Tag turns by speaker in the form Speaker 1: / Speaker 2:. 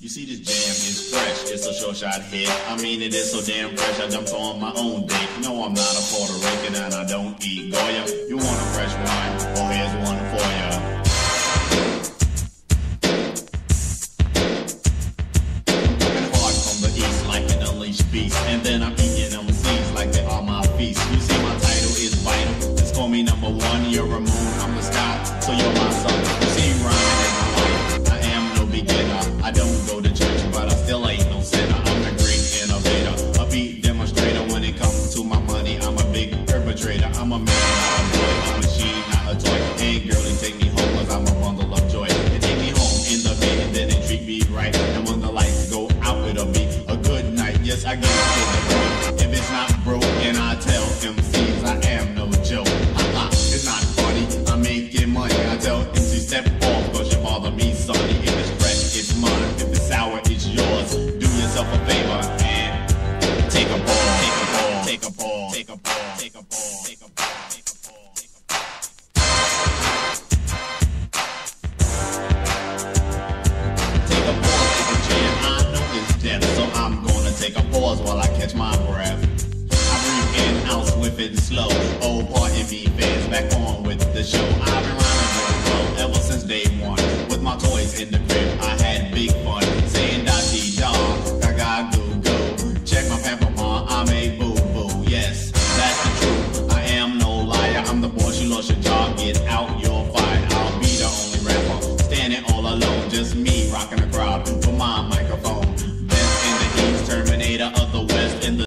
Speaker 1: You see this jam is fresh, it's a short shot hit. I mean it is so damn fresh, I jumped on my own date. No, I'm not a Puerto Rican and I don't eat Goya. You want a fresh wine? Well, here's one for ya. Hard from the east like an unleashed beast, and then I'm eating them seeds like they are my feast. You see, my title is vital. Just call me number one. You're a moon, I'm the sky, so you're my sun. Perpetrator. I'm a man, not a boy, a machine, not a toy. Hey, girl, and take me home, cause I'm a bundle of joy. And take me home in the bed, and then they treat me right. And when the lights go out, it'll be a good night. Yes, I get it. If it's not broke, and I take a pause while I catch my breath. I breathe in, out, swift and slow. Oh, pardon me, fans, back on with the show. I've been rhyming with ever since day one. With my toys in the crib, I had big fun. Saying da dee da, ga ga goo goo. Check my pamper I'm a boo boo. Yes, that's the truth. I am no liar. I'm the boy she lost your job, get out